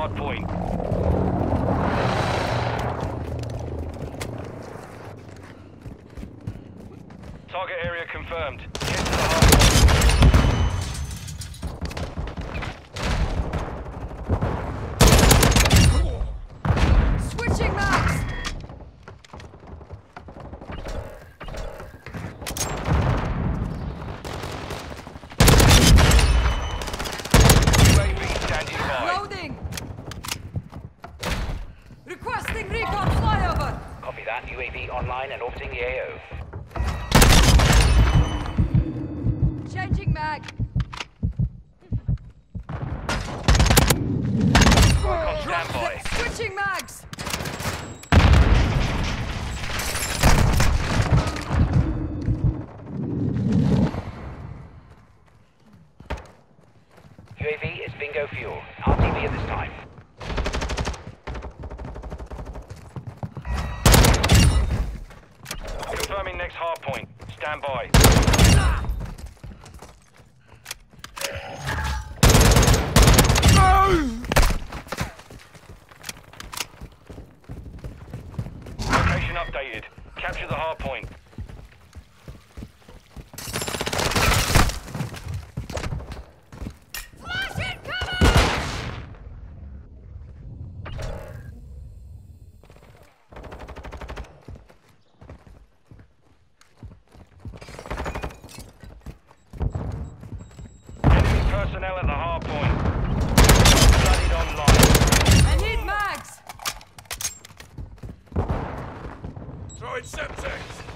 hard point. Target area confirmed. Get to the hard point. Switching mags! UAV standing by. Loading! Requesting recon flyover! Copy that. UAV online and orbiting the AO. Changing mag! On standby. Switching mags! UAV is bingo fuel. RTB at this time. Next hard point. Stand by. Location updated. Capture the hard point. personnel at the hard point. Studied online. I need mags! Throwing Semtex!